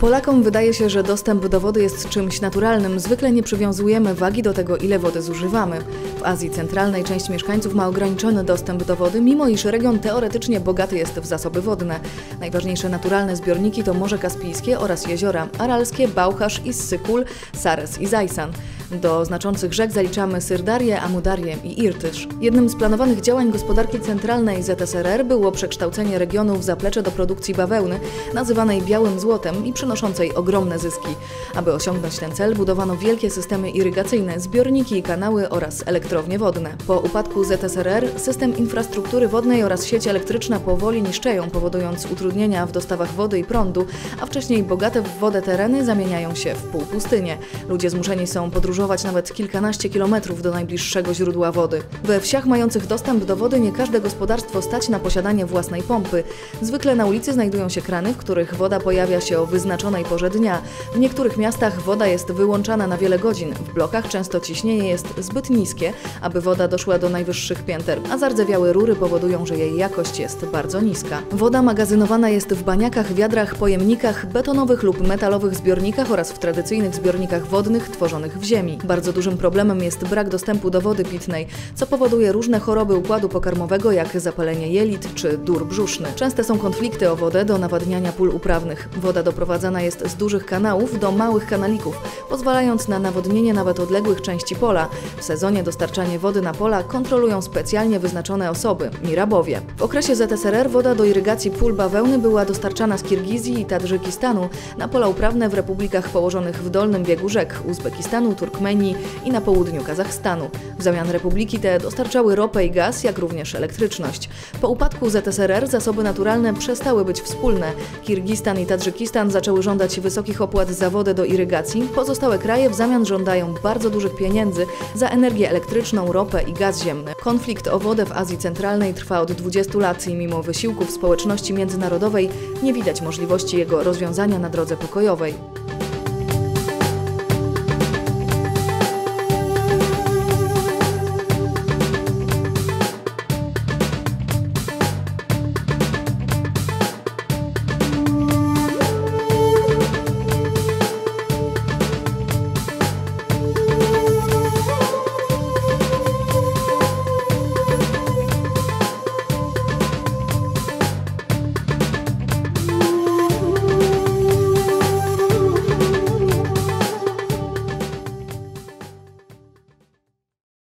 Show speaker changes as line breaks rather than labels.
Polakom wydaje się, że dostęp do wody jest czymś naturalnym. Zwykle nie przywiązujemy wagi do tego, ile wody zużywamy. W Azji Centralnej część mieszkańców ma ograniczony dostęp do wody, mimo iż region teoretycznie bogaty jest w zasoby wodne. Najważniejsze naturalne zbiorniki to Morze Kaspijskie oraz jeziora Aralskie, Bałchasz, Issykul, Sares i Zajsan. Do znaczących rzek zaliczamy Syrdarię, Amudarię i Irtysz. Jednym z planowanych działań gospodarki centralnej ZSRR było przekształcenie regionu w zaplecze do produkcji bawełny, nazywanej białym złotem i przynoszącej ogromne zyski. Aby osiągnąć ten cel, budowano wielkie systemy irygacyjne, zbiorniki i kanały oraz elektrownie wodne. Po upadku ZSRR system infrastruktury wodnej oraz sieć elektryczna powoli niszczeją, powodując utrudnienia w dostawach wody i prądu, a wcześniej bogate w wodę tereny zamieniają się w półpustynie. Ludzie zmuszeni są podróżować nawet kilkanaście kilometrów do najbliższego źródła wody. We wsiach mających dostęp do wody nie każde gospodarstwo stać na posiadanie własnej pompy. Zwykle na ulicy znajdują się krany, w których woda pojawia się o wyznaczonej porze dnia. W niektórych miastach woda jest wyłączana na wiele godzin. W blokach często ciśnienie jest zbyt niskie, aby woda doszła do najwyższych pięter, a zardzewiałe rury powodują, że jej jakość jest bardzo niska. Woda magazynowana jest w baniakach, wiadrach, pojemnikach, betonowych lub metalowych zbiornikach oraz w tradycyjnych zbiornikach wodnych tworzonych w ziemi. Bardzo dużym problemem jest brak dostępu do wody pitnej, co powoduje różne choroby układu pokarmowego, jak zapalenie jelit czy dur brzuszny. Częste są konflikty o wodę do nawadniania pól uprawnych. Woda doprowadzana jest z dużych kanałów do małych kanalików, pozwalając na nawodnienie nawet odległych części pola. W sezonie dostarczanie wody na pola kontrolują specjalnie wyznaczone osoby mirabowie. W okresie ZSRR woda do irygacji pól bawełny była dostarczana z Kirgizji i Tadżykistanu na pola uprawne w republikach położonych w dolnym biegu rzek Uzbekistanu, Turkmenii i na południu Kazachstanu. W zamian republiki te dostarczały ropę i gaz, jak również elektryczność. Po upadku ZSRR zasoby naturalne przestały być wspólne. Kirgistan i Tadżykistan zaczęły żądać wysokich opłat za wodę do irygacji. Pozostałe kraje w zamian żądają bardzo dużych pieniędzy za energię elektryczną, ropę i gaz ziemny. Konflikt o wodę w Azji Centralnej trwa od 20 lat i mimo wysiłków społeczności międzynarodowej nie widać możliwości jego rozwiązania na drodze pokojowej.